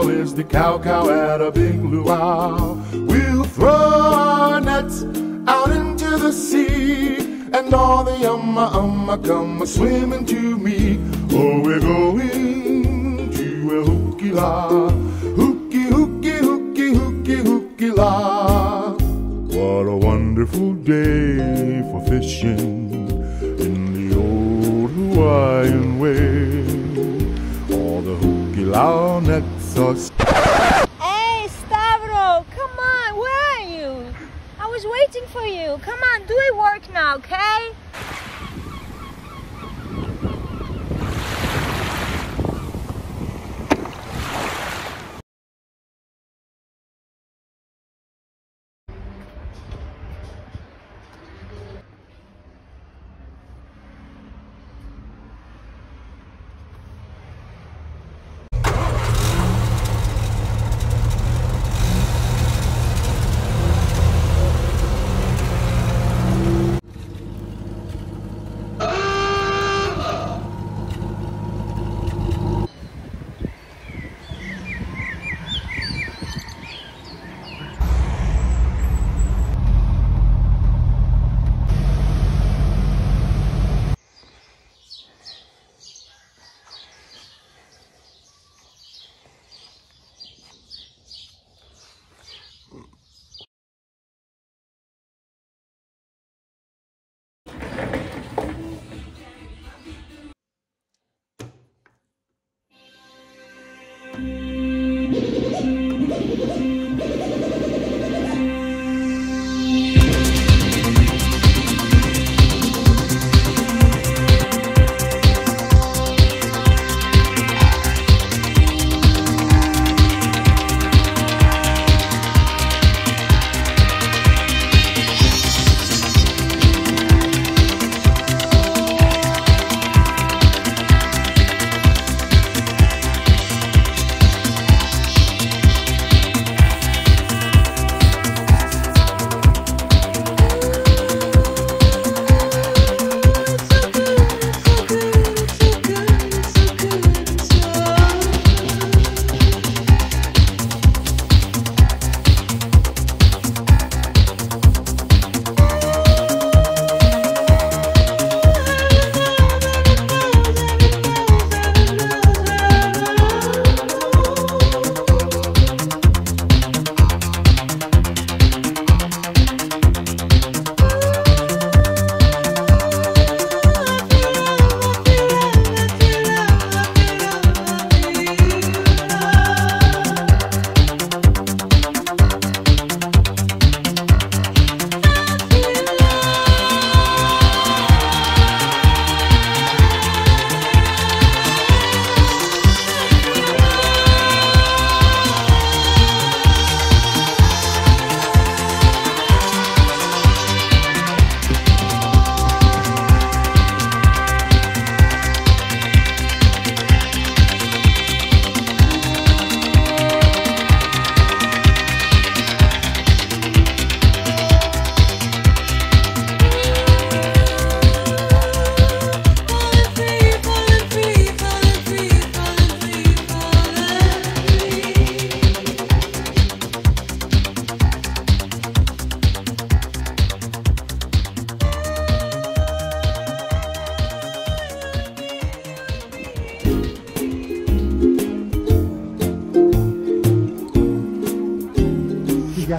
low is the kaukau at a big luau. We'll throw our nets out into the sea, and all the umma umma come a swimming to me. Oh, we're going to a hukilau, hooky hooky hooky hooky hukilau. What a wonderful day for fishing in the old Hawaiian way. All the hukilau nets are. Hey, Stavro, come on, where are you? I was waiting for you. Come on, do your work now, okay?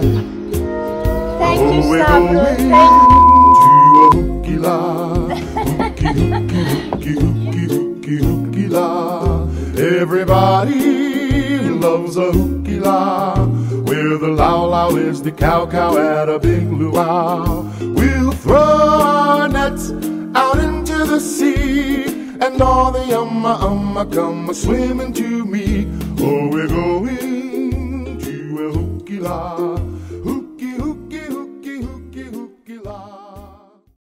Hooky hooky hooky hukilau. Everybody loves a hukilau, where the laulau is the kaukau at a big luau. We'll throw our nets out into the sea, and all the umma umma come a swimming to me. Oh, we're going to a hukilau.